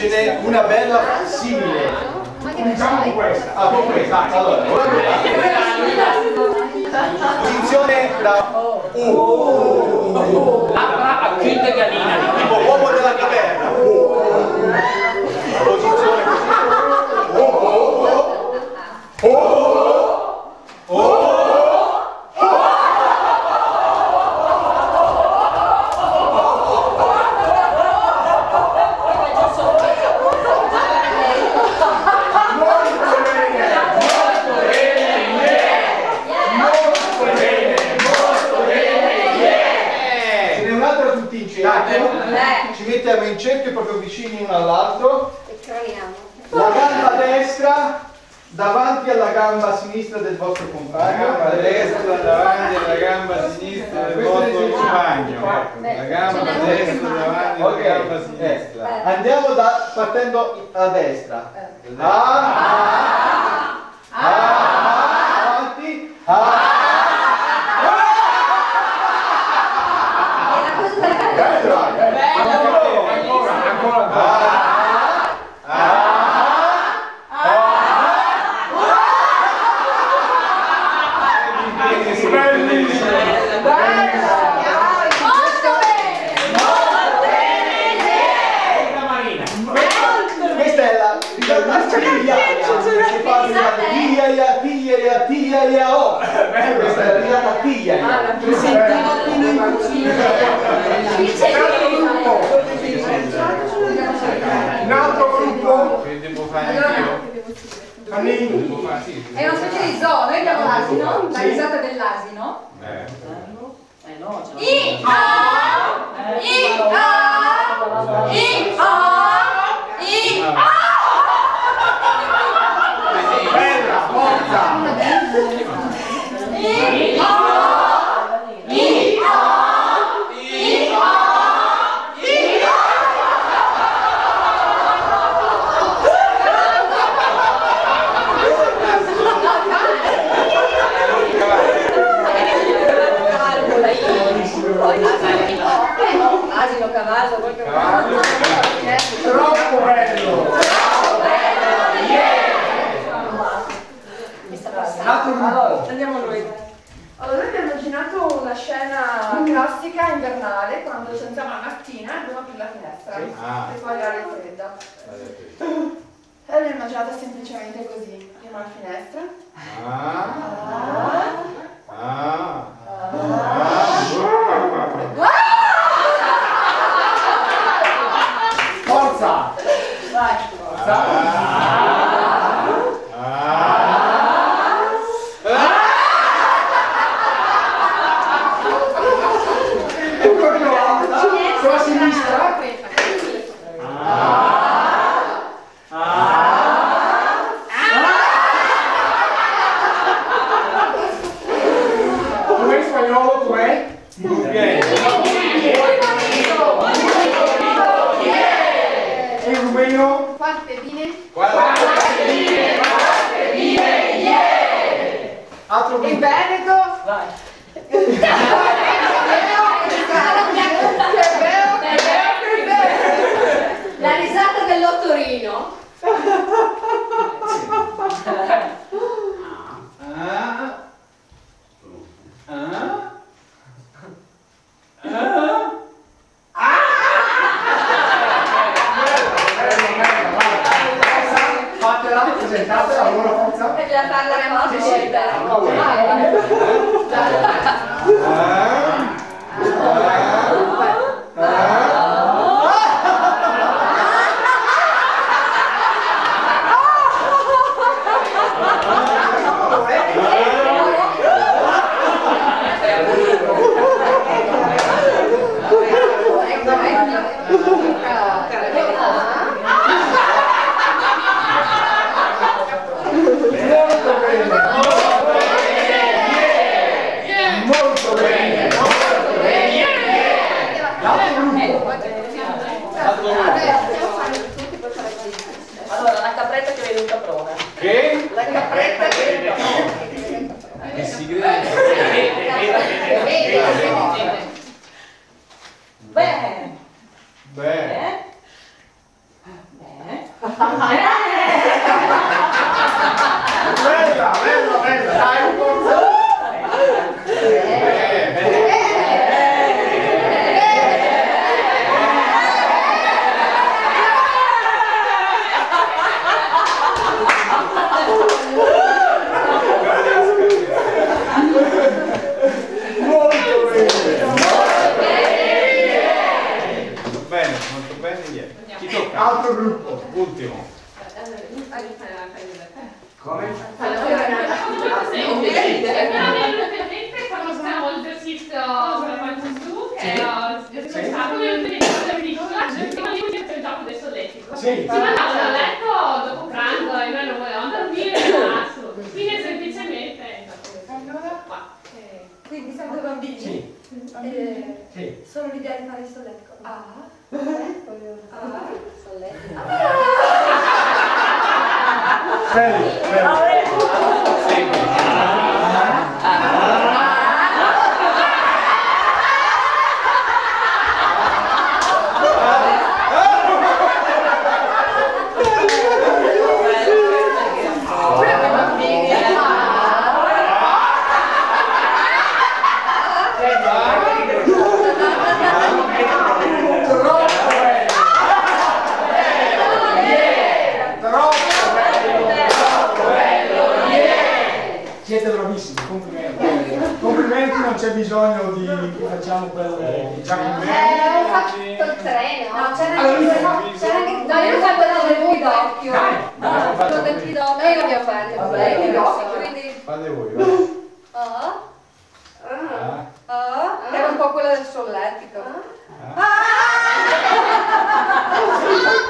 ce n'è una bella simile. Cominciamo con questa. Ah, con questa. Allora, posizione da U. Labbra a chiude gallina. Tipo uomo della caverna. Posizione Ce n'è un'altra tutti in cerchio. Ci mettiamo in cerchio proprio vicini uno all'altro. La gamba destra davanti alla gamba sinistra del vostro compagno. gamba destra davanti alla gamba sinistra del vostro compagno. La gamba destra davanti alla gamba eh, sinistra. Andiamo da, partendo a destra. Ah, ah, ah, avanti. Ah. La tigliaia che fa risata tigliaia, tigliaia, tigliaia, oh. Questa è la risata tigliaia. Mi sentivo fino in cucina. Un altro gruppo. Quindi può fare anch'io? Annini. È una specie di zoo, noi abbiamo l'asino, la risata dell'asino. Eh. I A I A I A I A Bella, forza. I A I A I A I Asino, cavallo, quel che Cavallo. Troppo bello. L'altro gruppo. Andiamo noi. Allora, noi abbiamo immaginato una scena classica invernale quando ci andiamo la mattina e andiamo a aprire la finestra Ah. per poi l'aria fredda. E l'abbiamo immaginata semplicemente così. Apriamo la finestra. Ah. Ah. Forza. E 然后就去的，Come? quando facciamo l'esercizio su che è stato piccola il gioco del solletico Sì. si mandavano a letto dopo pranzo e noi non volevamo dormire quindi semplicemente qua Quindi siamo due bambini. Sì. Eh. Solo l'idea di fare il solletico. Ah. Ready, ready. C'è bisogno di che facciamo per eh, Giacomo. Eh, ho fatto il treno. No, c'era Allora, anche io- c'era anche No, io ho fatto quello del pidocchio. Quello del pidocchio. Noi l'abbiamo fatto. Lei vabbè. pidocchio, quindi... Fate voi, vai. Ah, Ah, ah, era un po' quella del solletico. Certo,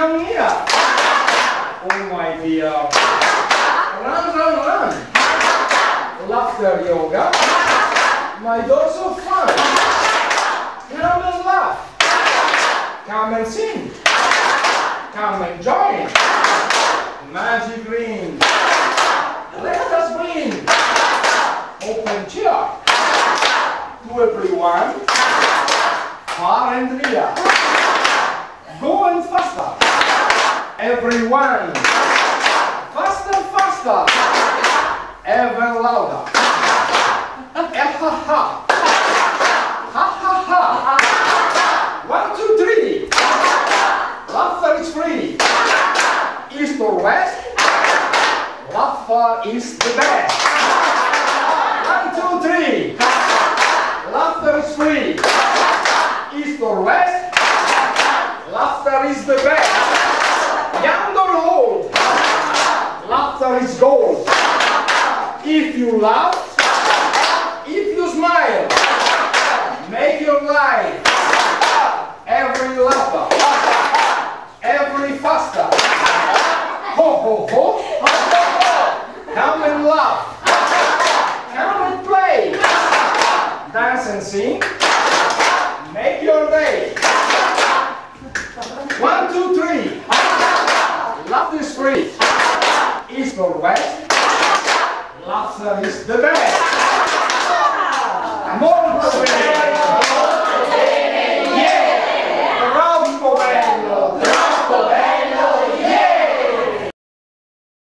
Come here. Oh my dear. Run, run, run. Laughter yoga. My dorsal fun. Come and laugh. Come and sing. Come and join. Magic ring. Let us win. Open cheer to everyone, far and near. Everyone. Faster, faster. Ever louder. Ha ha. Ha ha ha. One, two, three. Laughter is free. East or west. Laughter is the best. One, two, three. Laughter is free. East or west. Laughter is the best. Young or old. Laughter is gold. If you laugh, if you smile, make your life every laughter, every faster. Ho ho ho. Come and laugh. Come and play. Dance and sing. Make your day. One, two, three. Love is free. East or west. Is the best.